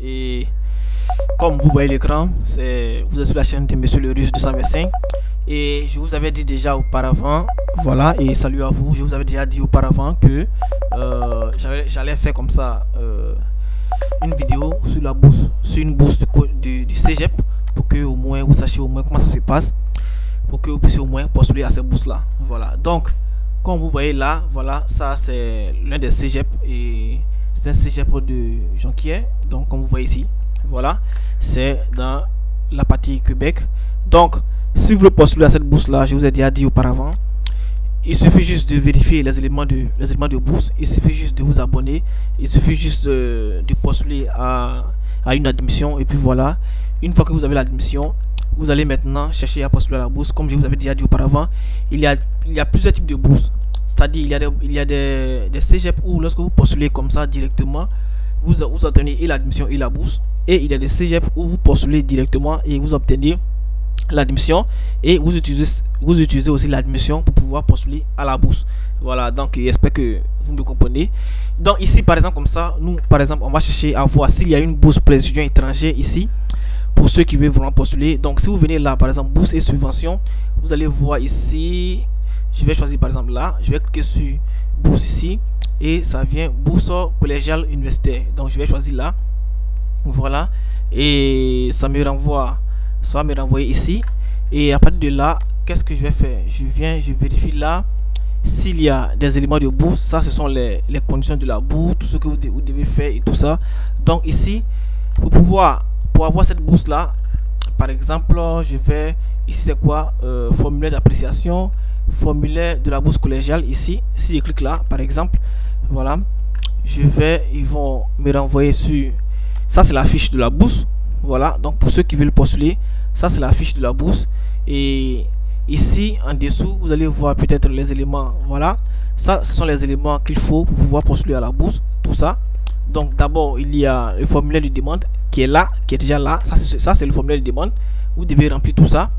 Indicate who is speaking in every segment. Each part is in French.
Speaker 1: Et comme vous voyez l'écran, vous êtes sur la chaîne de Monsieur le Russe 225. Et je vous avais dit déjà auparavant, voilà, et salut à vous, je vous avais déjà dit auparavant que euh, j'allais faire comme ça euh, une vidéo sur la bourse, sur une bourse du, du, Cégep, pour que au moins vous sachiez au moins comment ça se passe, pour que vous puissiez au moins postuler à cette bourse là. Voilà, donc comme vous voyez là, voilà, ça c'est l'un des Cégep et c'est un Cégep de Jonquière, donc comme vous voyez ici, voilà, c'est dans la partie Québec. Donc, si vous voulez postuler à cette bourse là, je vous ai déjà dit auparavant, il suffit juste de vérifier les éléments de, les éléments de bourse, il suffit juste de vous abonner, il suffit juste de, postuler à, à, une admission et puis voilà, une fois que vous avez l'admission, vous allez maintenant chercher à postuler à la bourse. Comme je vous avais déjà dit auparavant, il y a, il y a plusieurs types de bourses. C'est-à-dire, il y a des, il y a des, des cégep où lorsque vous postulez comme ça directement, vous, vous obtenez l'admission et la bourse. Et il y a des cégep où vous postulez directement et vous obtenez l'admission et vous utilisez, vous utilisez aussi l'admission pour pouvoir postuler à la bourse. Voilà, donc j'espère que vous me comprenez. Donc ici, par exemple, comme ça, nous, par exemple, on va chercher à voir s'il y a une bourse pour les ici, pour ceux qui veulent vraiment postuler. Donc si vous venez là, par exemple, bourse et subvention, vous allez voir ici, je vais choisir par exemple là, je vais cliquer sur bourse ici, et ça vient bourse collégiale universitaire. Donc je vais choisir là, voilà, et ça me renvoie ça me renvoyer ici. Et à partir de là qu'est-ce que je vais faire? Je viens je vérifie là s'il y a des éléments de bourse ça ce sont les, conditions de la bourse tout ce que vous, devez faire et tout ça. Donc ici pour pouvoir pour avoir cette bourse là par exemple je vais ici c'est quoi? Euh, formulaire d'appréciation formulaire de la bourse collégiale ici. Si je clique là par exemple voilà. Je vais ils vont me renvoyer sur ça c'est la fiche de la bourse. Voilà. Donc pour ceux qui veulent postuler ça c'est la fiche de la bourse. Et ici en dessous vous allez voir peut-être les éléments. Voilà. Ça ce sont les éléments qu'il faut pour pouvoir postuler à la bourse. Tout ça. Donc d'abord il y a le formulaire de demande qui est là qui est déjà là. Ça c'est le formulaire de demande. Vous devez remplir tout ça.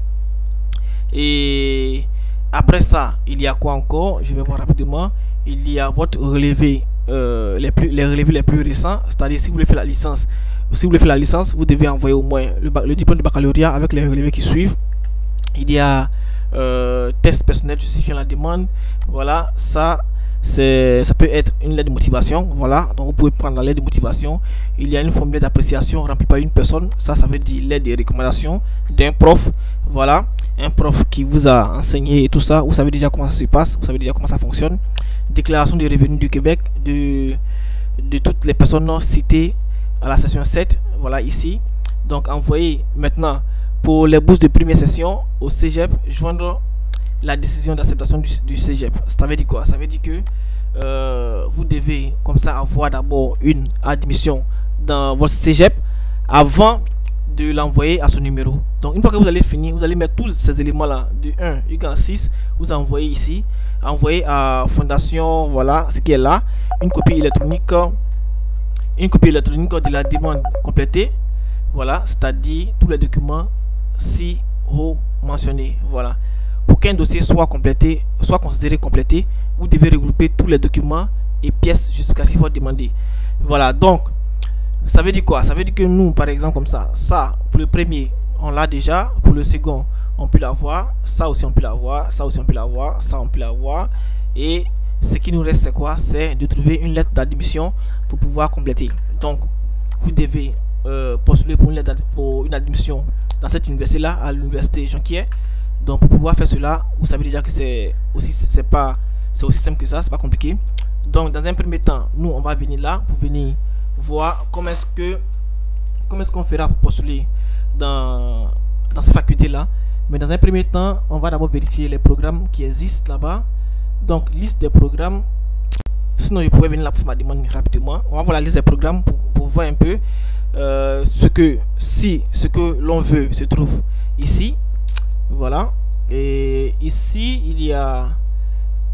Speaker 1: Et après ça il y a quoi encore? Je vais voir rapidement il y a votre relevé euh, les plus les relevés les plus récents c'est à dire si vous voulez faire la licence si vous voulez faire la licence, vous devez envoyer au moins le, diplôme de baccalauréat avec les relevés qui suivent. Il y a euh, test personnel justifiant la demande. Voilà, ça ça peut être une lettre de motivation voilà. Donc vous pouvez prendre la lettre de motivation. Il y a une formulaire d'appréciation remplie par une personne. Ça ça veut dire lettre de recommandation d'un prof voilà. Un prof qui vous a enseigné tout ça. Vous savez déjà comment ça se passe. Vous savez déjà comment ça fonctionne. Déclaration des revenus du Québec de de toutes les personnes citées à la session 7, voilà ici. Donc envoyez maintenant pour les bourses de première session au CGEP, joindre la décision d'acceptation du, du, CGEP. Ça veut dire quoi? Ça veut dire que euh, vous devez comme ça avoir d'abord une admission dans votre CGEP avant de l'envoyer à son numéro. Donc une fois que vous allez finir, vous allez mettre tous ces éléments là de 1 jusqu'à 6, vous envoyez ici, envoyez à fondation, voilà ce qui est là, une copie électronique une copie électronique de la demande complétée. Voilà, c'est-à-dire tous les documents si haut mentionnés. Voilà. Pour qu'un dossier soit complété, soit considéré complété, vous devez regrouper tous les documents et pièces jusqu'à ce qu'il faut demander. Voilà, donc, ça veut dire quoi? Ça veut dire que nous, par exemple, comme ça, ça, pour le premier, on l'a déjà. Pour le second, on peut l'avoir. Ça aussi, on peut l'avoir. Ça aussi, on peut l'avoir. Ça, on peut l'avoir. Et ce qui nous reste c'est quoi? C'est de trouver une lettre d'admission pour pouvoir compléter donc vous devez euh, postuler pour une, lettre pour une admission dans cette université là à l'université Jonquière donc pour pouvoir faire cela vous savez déjà que c'est aussi c'est pas c'est aussi simple que ça c'est pas compliqué donc dans un premier temps nous on va venir là pour venir voir comment est-ce que comment est-ce qu'on fera pour postuler dans dans cette faculté là mais dans un premier temps on va d'abord vérifier les programmes qui existent là-bas donc, liste des programmes. Sinon, je pourrais venir là pour ma demande rapidement. On va voir la liste des programmes pour, voir un peu euh, ce que, si ce que l'on veut se trouve ici. Voilà. Et ici, il y a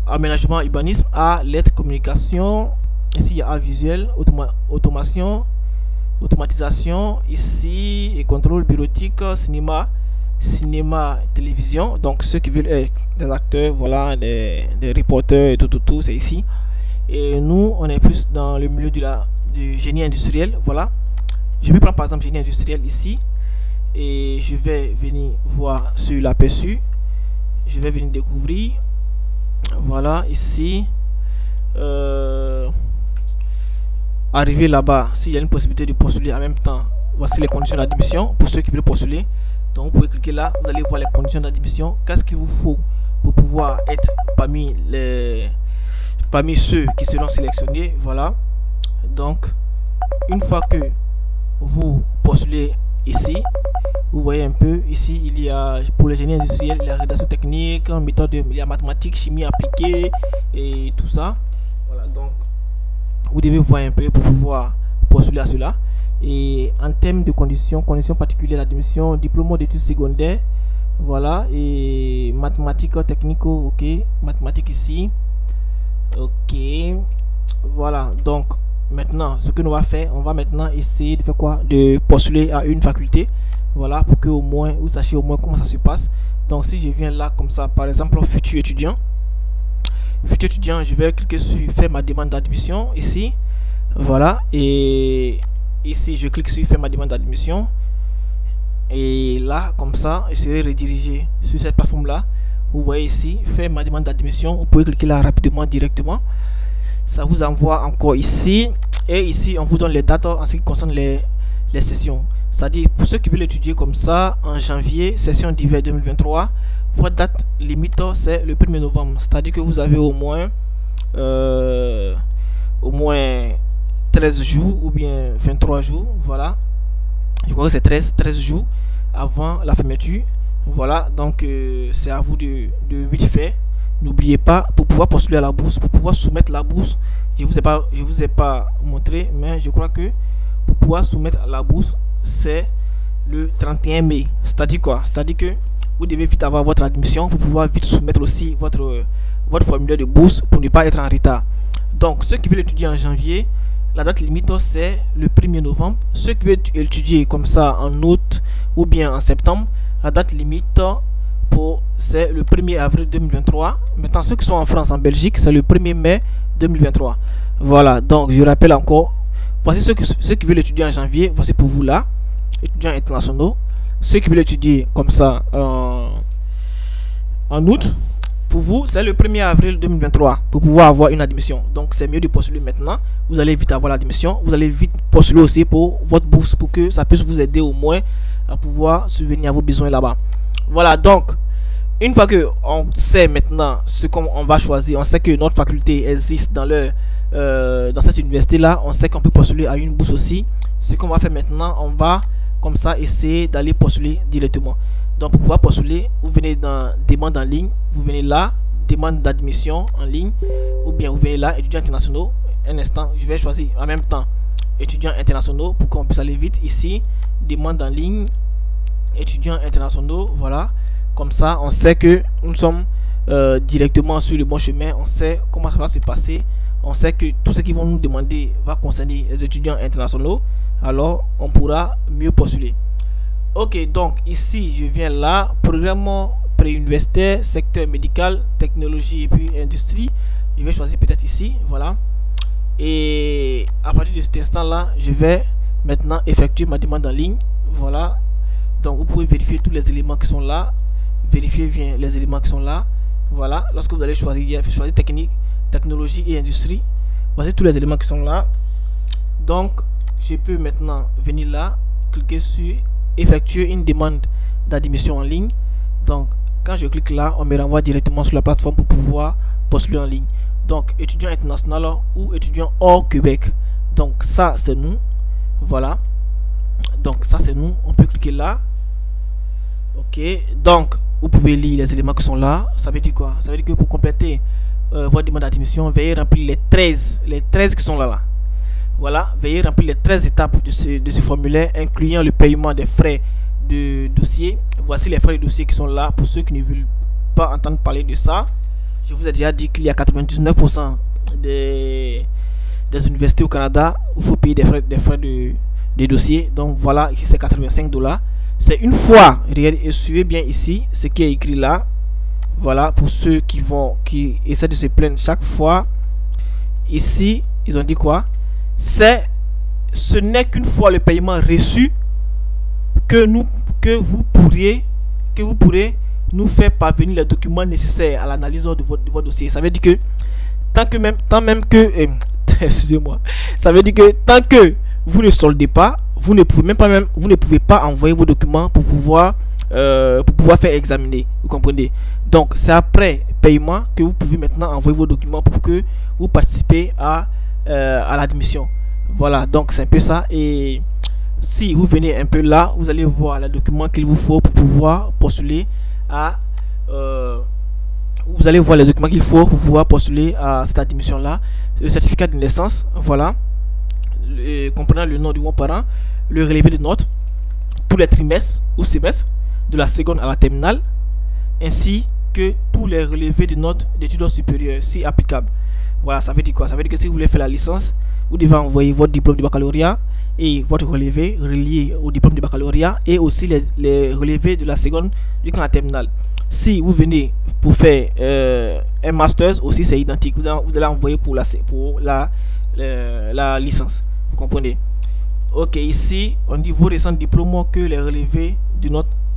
Speaker 1: aménagement urbanisme, A, lettres, communication. Ici, il y a A visuel, automation, automatisation. Ici, et contrôle bureautique, cinéma cinéma, télévision. Donc ceux qui veulent être des acteurs, voilà, des, des reporters et tout, tout, tout, c'est ici. Et nous, on est plus dans le milieu de la, du génie industriel, voilà. Je vais prendre par exemple génie industriel ici. Et je vais venir voir sur l'aperçu. Je vais venir découvrir. Voilà, ici. Euh, arriver là-bas, s'il y a une possibilité de postuler en même temps, voici les conditions d'admission pour ceux qui veulent postuler. Donc vous pouvez cliquer là, vous allez voir les conditions d'admission. Qu'est-ce qu'il vous faut pour pouvoir être parmi les parmi ceux qui seront sélectionnés? Voilà. Donc, une fois que vous postulez ici, vous voyez un peu ici, il y a pour les génie industriels, la rédaction technique, méthode, il y a mathématiques, chimie appliquée et tout ça. Voilà, donc vous devez voir un peu pour pouvoir postuler à cela. Et en termes de conditions, conditions particulières d'admission, diplôme d'études secondaires, voilà, et mathématiques techniques, ok, mathématiques ici, ok, voilà, donc maintenant, ce que nous va faire, on va maintenant essayer de faire quoi? De postuler à une faculté, voilà, pour que au moins, vous sachiez au moins comment ça se passe. Donc si je viens là comme ça, par exemple, futur étudiant, futur étudiant, je vais cliquer sur faire ma demande d'admission ici, voilà, et ici je clique sur faire ma demande d'admission et là comme ça je serai redirigé sur cette plateforme là vous voyez ici faire ma demande d'admission vous pouvez cliquer là rapidement directement. Ça vous envoie encore ici. Et ici on vous donne les dates en ce qui concerne les sessions c'est à dire pour ceux qui veulent étudier comme ça en janvier session d'hiver 2023 votre date limite c'est le 1er novembre. C'est à dire que vous avez au moins euh, au moins 13 jours ou bien 23 jours voilà. Je crois que c'est 13 13 jours avant la fermeture voilà. Donc euh, c'est à vous de, de vite fait n'oubliez pas pour pouvoir postuler à la bourse pour pouvoir soumettre la bourse je vous ai pas vous ai pas montré mais je crois que pour pouvoir soumettre la bourse c'est le 31 mai c'est à dire quoi? C'est à dire que vous devez vite avoir votre admission pour pouvoir vite soumettre aussi votre votre formulaire de bourse pour ne pas être en retard donc ceux qui veulent étudier en janvier la date limite, c'est le 1er novembre. Ceux qui veulent étudier comme ça en août ou bien en septembre, la date limite pour c'est le 1er avril 2023. Maintenant, ceux qui sont en France, en Belgique, c'est le 1er mai 2023. Voilà, donc je rappelle encore. Voici ceux qui, ceux qui veulent étudier en janvier. Voici pour vous là, étudiants internationaux. Ceux qui veulent étudier comme ça en août, pour vous, c'est le 1er avril 2023 pour pouvoir avoir une admission. Donc, c'est mieux de postuler maintenant. Vous allez vite avoir l'admission. Vous allez vite postuler aussi pour votre bourse pour que ça puisse vous aider au moins à pouvoir subvenir à vos besoins là-bas. Voilà, donc, une fois que on sait maintenant ce qu'on va choisir, on sait que notre faculté existe dans, le, euh, dans cette université-là, on sait qu'on peut postuler à une bourse aussi. Ce qu'on va faire maintenant, on va comme ça essayer d'aller postuler directement. Donc, pour pouvoir postuler, vous venez dans demande en ligne, vous venez là, demande d'admission en ligne, ou bien vous venez là, étudiants internationaux. Un instant, je vais choisir en même temps étudiants internationaux pour qu'on puisse aller vite. Ici, demande en ligne, étudiants internationaux, voilà. Comme ça, on sait que nous sommes euh, directement sur le bon chemin, on sait comment ça va se passer, on sait que tout ce qu'ils vont nous demander va concerner les étudiants internationaux, alors on pourra mieux postuler. Ok, donc ici, je viens là, programme préuniversitaire, secteur médical, technologie et puis industrie. Je vais choisir peut-être ici, voilà. Et à partir de cet instant-là, je vais maintenant effectuer ma demande en ligne. Voilà. Donc vous pouvez vérifier tous les éléments qui sont là. Vérifier bien les éléments qui sont là. Voilà. Lorsque vous allez choisir, choisir technique, technologie et industrie. Voici tous les éléments qui sont là. Donc, je peux maintenant venir là, cliquer sur effectuer une demande d'admission en ligne. Donc, quand je clique là, on me renvoie directement sur la plateforme pour pouvoir postuler en ligne. Donc, étudiant international ou étudiant hors Québec. Donc, ça, c'est nous. Voilà. Donc, ça, c'est nous. On peut cliquer là. Ok. Donc, vous pouvez lire les éléments qui sont là. Ça veut dire quoi? Ça veut dire que pour compléter euh, votre demande d'admission, veuillez remplir les 13. Les 13 qui sont là. là. Voilà, veuillez remplir les 13 étapes de ce, formulaire, incluant le paiement des frais de dossier. Voici les frais de dossier qui sont là pour ceux qui ne veulent pas entendre parler de ça. Je vous ai déjà dit qu'il y a 99% des, universités au Canada où il faut payer des frais, de, dossier. Donc voilà, ici c'est 85 dollars. C'est une fois, et suivez bien ici ce qui est écrit là. Voilà, pour ceux qui vont, qui essaient de se plaindre chaque fois. Ici, ils ont dit quoi? C'est ce n'est qu'une fois le paiement reçu que, nous, que, vous pourriez, que vous pourrez nous faire parvenir les documents nécessaires à l'analyse de votre, dossier. Ça veut dire que tant que même, tant même que, eh, excusez-moi, ça veut dire que tant que vous ne soldez pas, vous ne pouvez même pas même, vous ne pouvez pas envoyer vos documents pour pouvoir, euh, pour pouvoir faire examiner. Vous comprenez? Donc c'est après paiement que vous pouvez maintenant envoyer vos documents pour que vous participez à, euh, à l'admission. Voilà, donc c'est un peu ça. Et si vous venez un peu là, vous allez voir les documents qu'il vous faut pour pouvoir postuler à... Euh, vous allez voir les documents qu'il faut pour pouvoir postuler à cette admission là. Le certificat de naissance, voilà. comprenant le nom du bon parent, le relevé de notes, tous les trimestres ou semestres, de la seconde à la terminale, ainsi que tous les relevés de notes d'études supérieures, si applicable. Voilà, ça veut dire quoi? Ça veut dire que si vous voulez faire la licence, vous devez envoyer votre diplôme de baccalauréat et votre relevé relié au diplôme de baccalauréat et aussi les, relevés de la seconde du camp terminal. Si vous venez pour faire euh, un master aussi, c'est identique. Vous allez, envoyer pour la, pour la, la licence. Vous comprenez? Ok, ici, on dit vos récents diplômes que les relevés de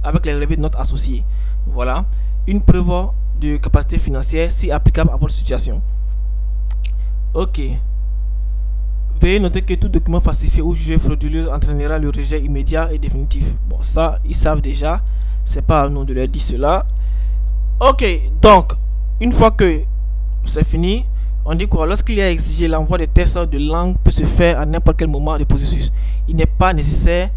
Speaker 1: avec les relevés de notes associés. Voilà. Une preuve de capacité financière si applicable à votre situation. Ok. Veuillez noter que tout document falsifié ou jugé frauduleux entraînera le rejet immédiat et définitif. Bon, ça, ils savent déjà. C'est pas à nous de leur dire cela. Ok, donc, une fois que c'est fini, on dit quoi? Lorsqu'il y a exigé l'envoi des tests de langue peut se faire à n'importe quel moment du processus. Il n'est pas nécessaire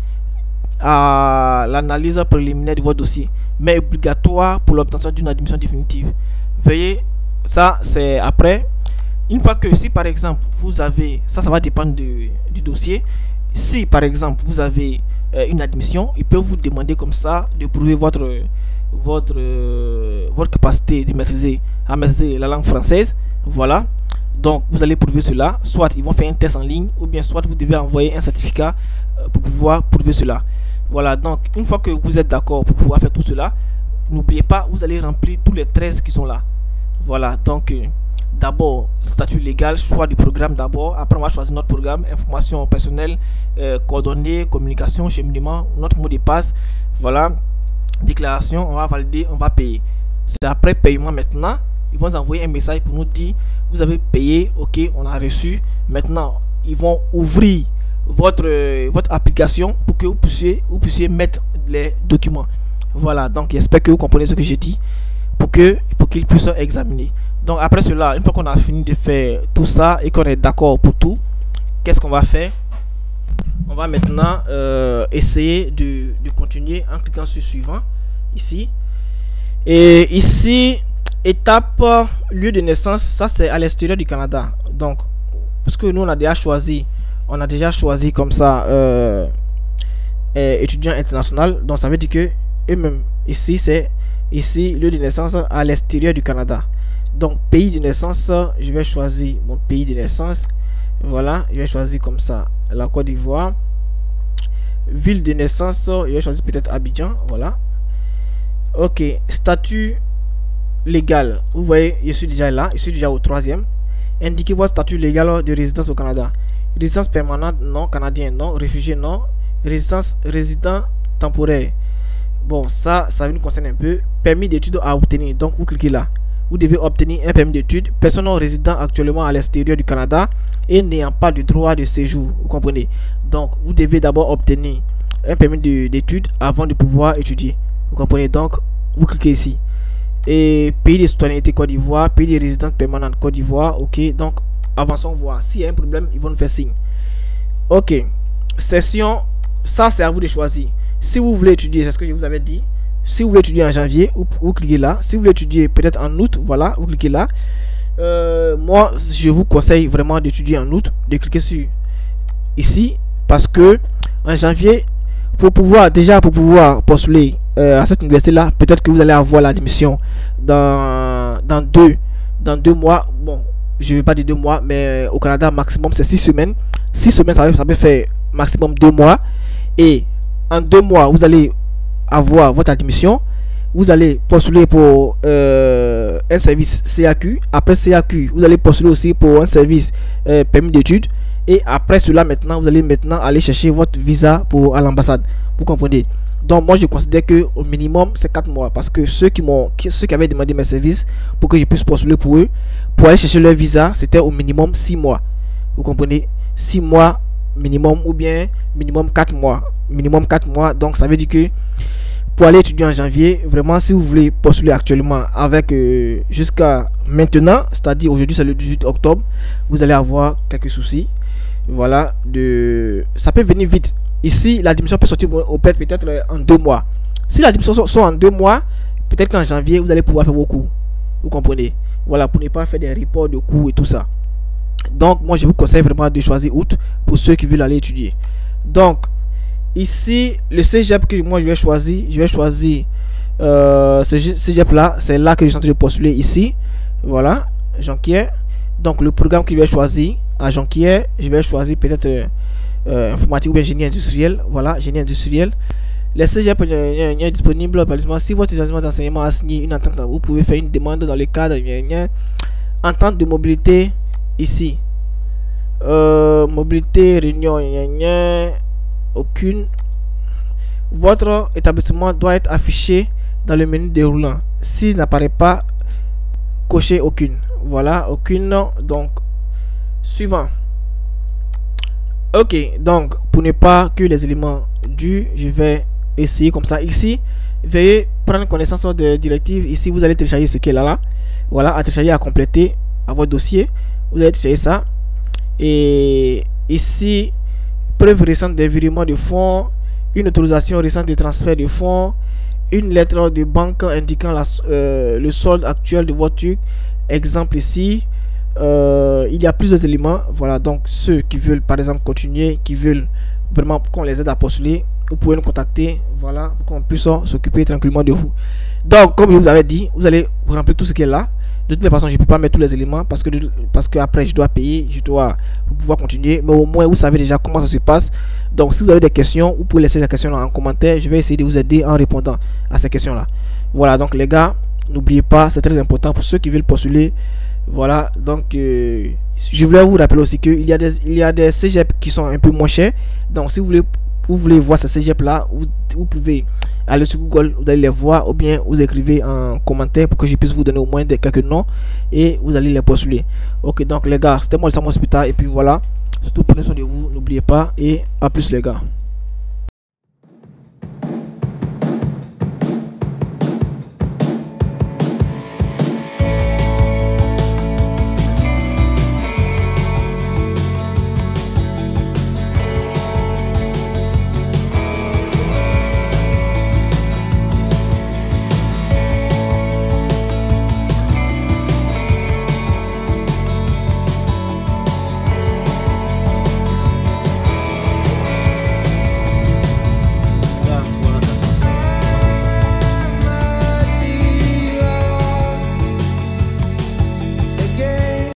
Speaker 1: à l'analyse préliminaire de votre dossier, mais obligatoire pour l'obtention d'une admission définitive. Veuillez, ça c'est après une fois que si par exemple vous avez, ça ça va dépendre du dossier, si par exemple vous avez euh, une admission, il peut vous demander comme ça de prouver votre, votre, euh, votre capacité de maîtriser, à maîtriser la langue française. Voilà. Donc vous allez prouver cela. Soit ils vont faire un test en ligne, ou bien soit vous devez envoyer un certificat euh, pour pouvoir prouver cela. Voilà, donc une fois que vous êtes d'accord pour pouvoir faire tout cela, n'oubliez pas, vous allez remplir tous les 13 qui sont là. Voilà, donc d'abord statut légal, choix du programme d'abord. Après, on va choisir notre programme, information personnelle, euh, coordonnées, communication, cheminement, notre mot de passe. Voilà, déclaration, on va valider, on va payer. C'est après paiement maintenant. Ils vont envoyer un message pour nous dire vous avez payé, ok, on a reçu. Maintenant, ils vont ouvrir votre, votre application pour que vous puissiez, vous puissiez mettre les documents. Voilà, donc j'espère que vous comprenez ce que j'ai dit pour que pour qu'ils puissent examiner. Donc après cela, une fois qu'on a fini de faire tout ça et qu'on est d'accord pour tout, qu'est-ce qu'on va faire? On va maintenant euh, essayer de, continuer en cliquant sur suivant ici. Et ici, étape lieu de naissance, ça c'est à l'extérieur du Canada. Donc, parce que nous on a déjà choisi, on a déjà choisi comme ça euh, étudiant international. Donc ça veut dire que eux-mêmes ici c'est ici lieu de naissance à l'extérieur du Canada. Donc, pays de naissance, je vais choisir mon pays de naissance. Voilà, je vais choisir comme ça la Côte d'Ivoire. Ville de naissance, je vais choisir peut-être Abidjan. Voilà. Ok, statut légal. Vous voyez, je suis déjà là. Je suis déjà au troisième. Indiquez votre statut légal de résidence au Canada. Résidence permanente, non. Canadien, non. Réfugié, non. Résidence, résident temporaire. Bon, ça, ça nous concerne un peu. Permis d'études à obtenir. Donc, vous cliquez là vous devez obtenir un permis d'études, personne résidant actuellement à l'extérieur du Canada et n'ayant pas de droit de séjour. Vous comprenez? Donc, vous devez d'abord obtenir un permis d'études avant de pouvoir étudier. Vous comprenez? Donc, vous cliquez ici. Et pays de citoyenneté Côte d'Ivoire, pays de résidence permanente Côte d'Ivoire. Ok, donc avançons voir. S'il y a un problème, ils vont nous faire signe. Ok, session, ça c'est à vous de choisir. Si vous voulez étudier, c'est ce que je vous avais dit. Si vous voulez étudier en janvier, vous, cliquez là. Si vous voulez étudier peut-être en août, voilà, vous cliquez là. Euh, moi, je vous conseille vraiment d'étudier en août, de cliquer sur ici, parce que en janvier, pour pouvoir déjà pour pouvoir postuler euh, à cette université là, peut-être que vous allez avoir l'admission dans dans deux dans deux mois. Bon, je ne vais pas dire deux mois, mais au Canada maximum c'est six semaines. Six semaines, ça, ça peut faire maximum deux mois. Et en deux mois, vous allez avoir votre admission, vous allez postuler pour euh, un service CAQ. Après CAQ, vous allez postuler aussi pour un service euh, permis d'études. Et après cela, maintenant, vous allez maintenant aller chercher votre visa pour à l'ambassade. Vous comprenez? Donc moi je considère que au minimum c'est 4 mois parce que ceux qui m'ont ceux qui avaient demandé mes services pour que je puisse postuler pour eux pour aller chercher leur visa, c'était au minimum 6 mois. Vous comprenez? 6 mois minimum ou bien minimum 4 mois. Minimum 4 mois. Donc ça veut dire que pour aller étudier en janvier, vraiment si vous voulez postuler actuellement avec euh, jusqu'à maintenant, c'est-à-dire aujourd'hui c'est le 18 octobre, vous allez avoir quelques soucis. Voilà, de ça peut venir vite Ici, la diminution peut sortir au peut-être euh, en deux mois. Si la diminution sort en deux mois, peut-être qu'en janvier, vous allez pouvoir faire vos cours. Vous comprenez? Voilà, pour ne pas faire des reports de cours et tout ça. Donc, moi, je vous conseille vraiment de choisir août pour ceux qui veulent aller étudier. Donc, ici, le cégep que moi, je vais choisir, je vais choisir euh, ce cégep là. C'est là que je suis en train de postuler ici. Voilà, Jonquière. Donc, le programme que je vais choisir à Jonquière, je vais choisir peut-être... Euh, euh, informatique ou bien génie industriel. Voilà, génie industriel. Les CGP sont disponibles. Par exemple, si votre établissement d'enseignement a signé une entente, vous pouvez faire une demande dans le cadre entente de mobilité ici. Mobilité, réunion, aucune. Votre établissement doit être affiché dans le menu déroulant. S'il n'apparaît pas, cochez aucune. Voilà, aucune. Donc, suivant. Ok, donc pour ne pas que les éléments du, je vais essayer comme ça. Ici, veuillez prendre connaissance de directives. Ici, vous allez télécharger ce qui est là, là. Voilà, à télécharger, à compléter à votre dossier. Vous allez télécharger ça. Et ici, preuve récente des de fonds, une autorisation récente de transfert de fonds, une lettre de banque indiquant euh, le solde actuel de votre truc. Exemple ici, euh, il y a plusieurs éléments. Voilà, donc ceux qui veulent par exemple continuer, qui veulent vraiment qu'on les aide à postuler, vous pouvez nous contacter. Voilà, pour qu'on puisse s'occuper tranquillement de vous. Donc, comme je vous avais dit, vous allez remplir tout ce qui est là. De toute façon, je ne peux pas mettre tous les éléments parce que, parce que après je dois payer, je dois pouvoir continuer. Mais au moins, vous savez déjà comment ça se passe. Donc, si vous avez des questions, vous pouvez laisser des questions en commentaire. Je vais essayer de vous aider en répondant à ces questions-là. Voilà, donc les gars, n'oubliez pas, c'est très important pour ceux qui veulent postuler. Voilà, donc euh, je voulais vous rappeler aussi qu'il y a des il y a des cégep qui sont un peu moins chers. Donc si vous voulez vous voulez voir ces cégep là, vous, pouvez aller sur Google, vous allez les voir ou bien vous écrivez en commentaire pour que je puisse vous donner au moins quelques noms et vous allez les postuler. OK, donc les gars, c'était moi le Hospital et puis voilà. Surtout prenez soin de vous, n'oubliez pas et à plus les gars.